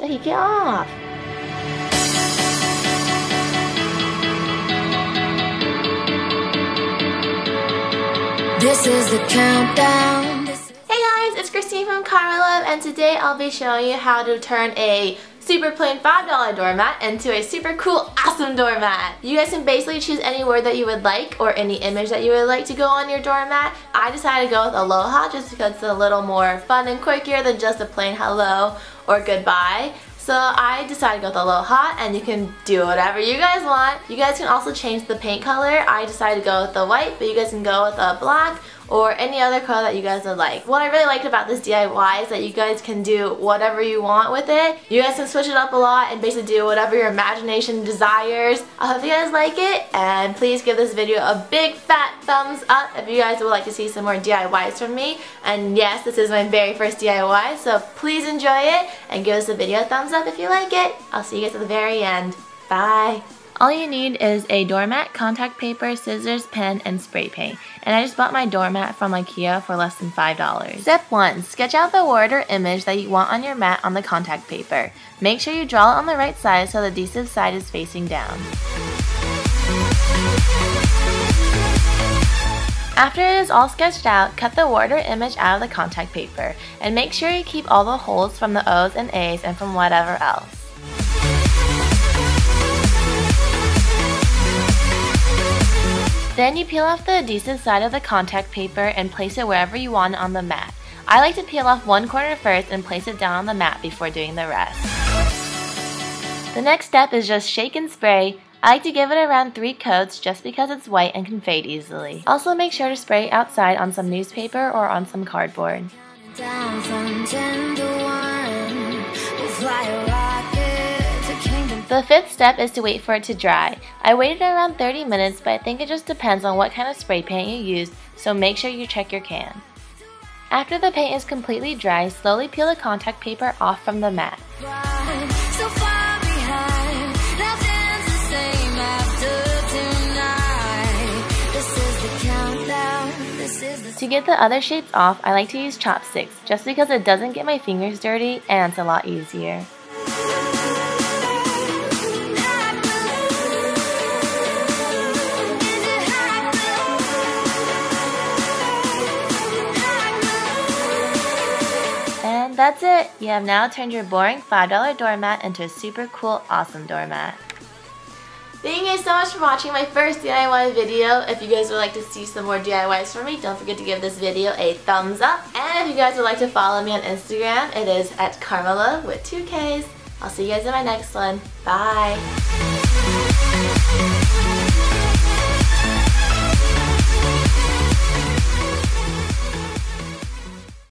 Take it off. This is the countdown. Hey guys, it's Christine from Karma and today I'll be showing you how to turn a super plain $5 doormat into a super cool, awesome doormat. You guys can basically choose any word that you would like or any image that you would like to go on your doormat. I decided to go with aloha just because it's a little more fun and quirkier than just a plain hello or goodbye. So I decided to go with Aloha and you can do whatever you guys want. You guys can also change the paint color. I decided to go with the white, but you guys can go with a black or any other color that you guys would like. What I really liked about this DIY is that you guys can do whatever you want with it. You guys can switch it up a lot and basically do whatever your imagination desires. I hope you guys like it and please give this video a big fat thumbs up if you guys would like to see some more DIYs from me. And yes, this is my very first DIY, so please enjoy it and give this video a thumbs up if you like it. I'll see you guys at the very end. Bye! All you need is a doormat, contact paper, scissors, pen, and spray paint. And I just bought my doormat from Ikea for less than $5. Step 1. Sketch out the word or image that you want on your mat on the contact paper. Make sure you draw it on the right side so the adhesive side is facing down. After it is all sketched out, cut the word or image out of the contact paper, and make sure you keep all the holes from the O's and A's and from whatever else. Then you peel off the adhesive side of the contact paper and place it wherever you want on the mat. I like to peel off one corner first and place it down on the mat before doing the rest. The next step is just shake and spray. I like to give it around 3 coats just because it's white and can fade easily. Also make sure to spray outside on some newspaper or on some cardboard. The fifth step is to wait for it to dry. I waited around 30 minutes, but I think it just depends on what kind of spray paint you use, so make sure you check your can. After the paint is completely dry, slowly peel the contact paper off from the mat. To get the other shapes off, I like to use chopsticks, just because it doesn't get my fingers dirty and it's a lot easier. That's it! You have now turned your boring $5 doormat into a super cool, awesome doormat. Thank you guys so much for watching my first DIY video. If you guys would like to see some more DIYs from me, don't forget to give this video a thumbs up. And if you guys would like to follow me on Instagram, it is at karmalove with two Ks. I'll see you guys in my next one. Bye!